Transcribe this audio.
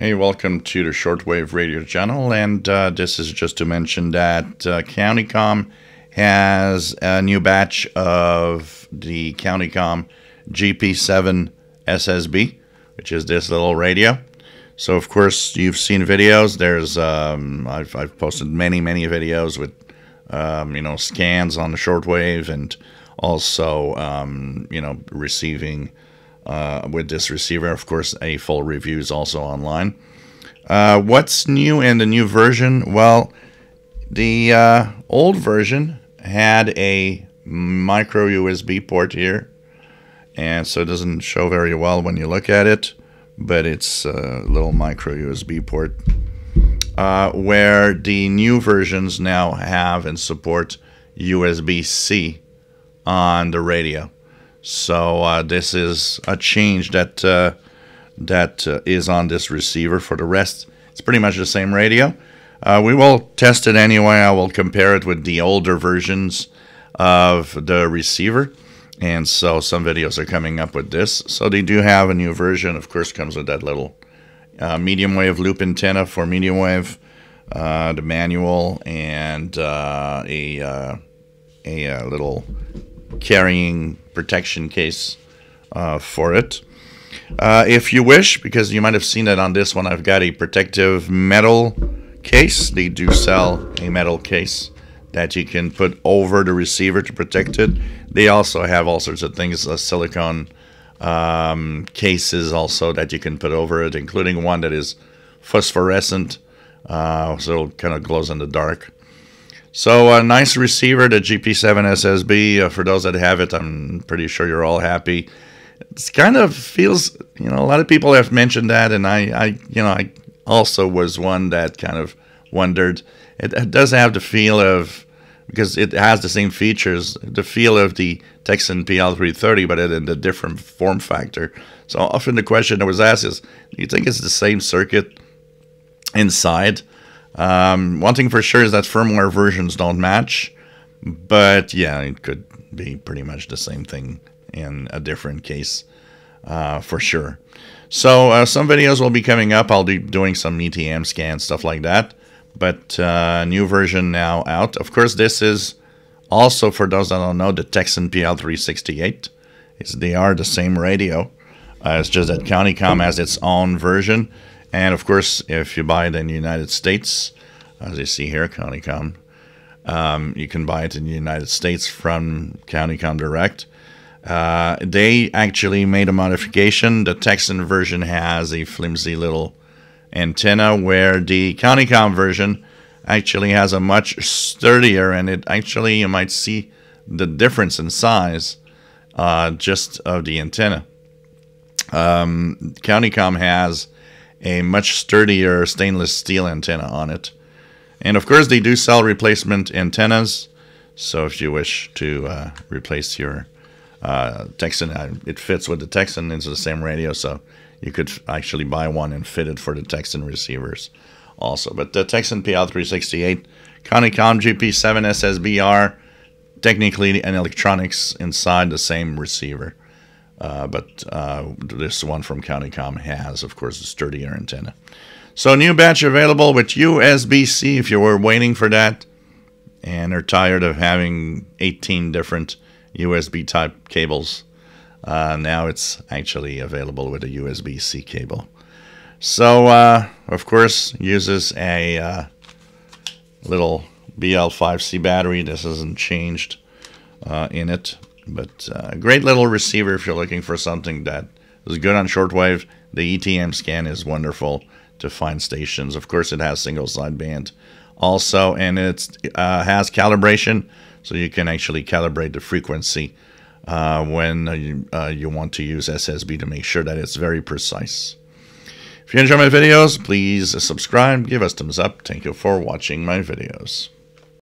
Hey, welcome to the Shortwave Radio channel, and uh, this is just to mention that uh, CountyComm has a new batch of the CountyComm GP7 SSB, which is this little radio. So, of course, you've seen videos. There's um, I've, I've posted many, many videos with um, you know scans on the shortwave and also um, you know receiving uh, with this receiver. Of course, a full review is also online. Uh, what's new in the new version? Well, the uh, old version had a micro USB port here, and so it doesn't show very well when you look at it, but it's a little micro USB port. Uh, where the new versions now have and support USB C on the radio. So uh, this is a change that uh, that uh, is on this receiver. For the rest, it's pretty much the same radio. Uh, we will test it anyway. I will compare it with the older versions of the receiver. And so some videos are coming up with this. So they do have a new version. Of course, comes with that little uh, medium wave loop antenna for medium wave, uh, the manual, and uh, a, a, a little carrying protection case uh, for it. Uh, if you wish, because you might have seen it on this one, I've got a protective metal case. They do sell a metal case that you can put over the receiver to protect it. They also have all sorts of things, uh, silicone um, cases also that you can put over it, including one that is phosphorescent, uh, so it kind of glows in the dark. So a nice receiver, the GP7 SSB. Uh, for those that have it, I'm pretty sure you're all happy. It kind of feels, you know, a lot of people have mentioned that, and I, I, you know, I also was one that kind of wondered. It, it does have the feel of because it has the same features, the feel of the Tecsun PL330, but in a different form factor. So often the question that was asked is, do you think it's the same circuit inside? Um, one thing for sure is that firmware versions don't match, but yeah, it could be pretty much the same thing in a different case uh, for sure. So uh, some videos will be coming up. I'll be doing some ETM scans, stuff like that. But uh, new version now out. Of course, this is also for those that don't know the Tecsun PL368. It's, they are the same radio. It's just that CountyComm has its own version. And of course, if you buy it in the United States, as you see here, CountyComm, um, you can buy it in the United States from CountyComm Direct. Uh, they actually made a modification. The Tecsun version has a flimsy little antenna, where the CountyComm version actually has a much sturdier, and it actually you might see the difference in size uh, just of the antenna. Um, CountyComm has a much sturdier stainless steel antenna on it. And of course, they do sell replacement antennas. So if you wish to uh, replace your uh, Tecsun, uh, it fits with the Tecsun. It's the same radio, so you could actually buy one and fit it for the Tecsun receivers also. But the Tecsun PL368, CountyComm GP7 SSBR, technically and electronics inside the same receiver. Uh, but uh, this one from CountyComm has, of course, a sturdier antenna. So new batch available with USB-C if you were waiting for that and are tired of having 18 different USB type cables. Uh, now it's actually available with a USB-C cable. So, uh, of course, uses a uh, little BL5C battery. This hasn't changed in it. But uh, a great little receiver if you're looking for something that is good on shortwave. The ETM scan is wonderful to find stations. Of course, it has single sideband also, and it uh, has calibration, so you can actually calibrate the frequency uh, when you, uh, you want to use SSB to make sure that it's very precise. If you enjoy my videos, please subscribe, give us thumbs up. Thank you for watching my videos.